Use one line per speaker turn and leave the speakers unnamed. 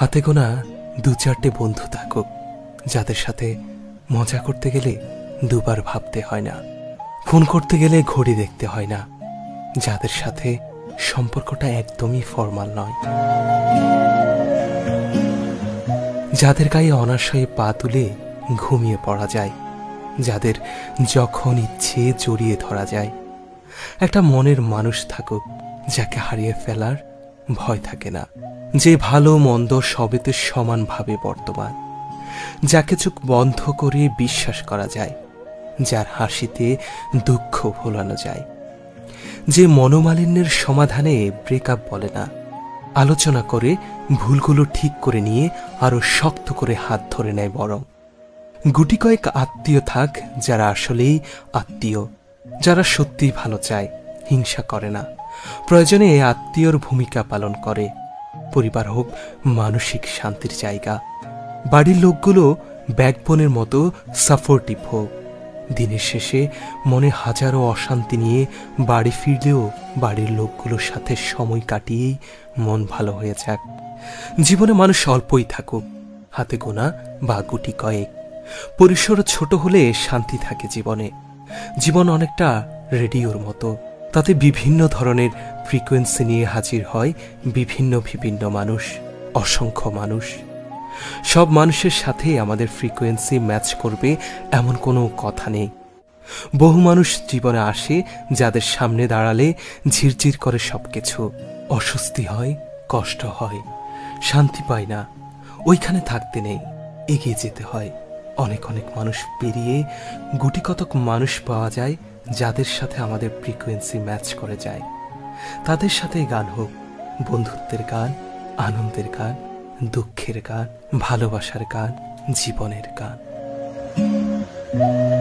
হাতে গোনা দু চারটে বন্ধু থাকুক, যাদের সাথে মজা করতে গেলে দুবার ভাবতে হয় না ফোন করতে গেলে ঘড়ি দেখতে হয় না, যাদের সাথে সম্পর্কটা একদমই ফর্মাল নয়। যাদের গায়ে অনাশয়ে পা তুলে ঘুমিয়ে পড়া যায়, যাদের যখন ইচ্ছে জড়িয়ে ধরা যায়। একটা মনের মানুষ থাকুক, যাকে হারিয়ে ফেলার ভয় থাকে না। যে ভালো মন্দ সবেতে সমানভাবে বর্তমান, যাকে চোখ বন্ধ করে বিশ্বাস করা যায়, যার হাসিতে দুঃখ ভোলানো যায়। যে মনোমালিন্যের সমাধানে ব্রেকআপ বলে না, আলোচনা করে ভুলগুলো ঠিক করে নিয়ে আরও শক্ত করে হাত ধরে নেয় বরং। গুটি কয়েক আত্মীয় থাক, যারা আসলেই আত্মীয়, যারা সত্যিই ভালো চায়, হিংসা করে না। প্রয়োজনে আত্মীয়র ভূমিকা পালন করে। পরিবার হোক, মানসিক শান্তির জায়গা। বাড়ির লোকগুলো ব্যাকবোনের মতো সাপোর্টিভ হোক। দিনের শেষে মনে হাজারো অশান্তি নিয়ে বাড়ি ফিরলেও বাড়ির লোকগুলোর সাথে সময় কাটিয়েই মন ভালো হয়ে যাক। জীবনে মানুষ অল্পই থাকুক, হাতে গোনা বা গুটি কয়েক। পরিসর ছোট হলে শান্তি থাকে জীবনে। জীবন অনেকটা রেডিওর মতো। তাতে বিভিন্ন ধরনের ফ্রিকোয়েন্সি নিয়ে হাজির হয় বিভিন্ন বিভিন্ন মানুষ, অসংখ্য মানুষ। সব মানুষের সাথে আমাদের ফ্রিকোয়েন্সি ম্যাচ করবে এমন কোনো কথা নেই। বহু মানুষ জীবনে আসে যাদের সামনে দাঁড়ালে ঝিরঝির করে সবকিছু। অস্বস্তি হয়, কষ্ট হয়, শান্তি পায় না, ওইখানে থাকতে নেই, এগিয়ে যেতে হয়। অনেক অনেক মানুষ পেরিয়ে গুটিকতক মানুষ পাওয়া যায় যাদের সাথে আমাদের ফ্রিকোয়েন্সি ম্যাচ করে যায়। তাদের সাথেই গান হোক, বন্ধুত্বের গান, আনন্দের গান, দুঃখের গান, ভালোবাসার গান, জীবনের গান। thank you